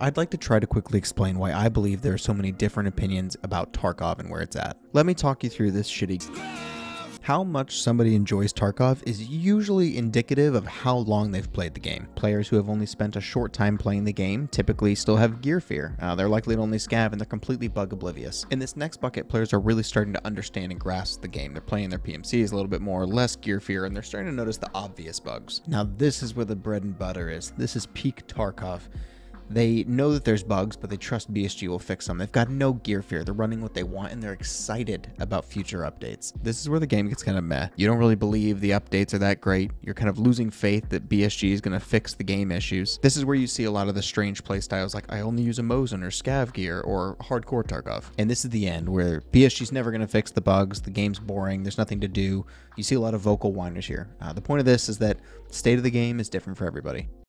I'd like to try to quickly explain why I believe there are so many different opinions about Tarkov and where it's at. Let me talk you through this shitty. How much somebody enjoys Tarkov is usually indicative of how long they've played the game. Players who have only spent a short time playing the game typically still have gear fear. Uh, they're likely to only scav and they're completely bug oblivious. In this next bucket, players are really starting to understand and grasp the game. They're playing their PMCs a little bit more, less gear fear, and they're starting to notice the obvious bugs. Now, this is where the bread and butter is. This is peak Tarkov. They know that there's bugs, but they trust BSG will fix them. They've got no gear fear. They're running what they want, and they're excited about future updates. This is where the game gets kind of meh. You don't really believe the updates are that great. You're kind of losing faith that BSG is going to fix the game issues. This is where you see a lot of the strange playstyles like I only use a Mosin or Scav gear or hardcore Tarkov. And this is the end where BSG's never going to fix the bugs. The game's boring. There's nothing to do. You see a lot of vocal whiners here. Uh, the point of this is that state of the game is different for everybody.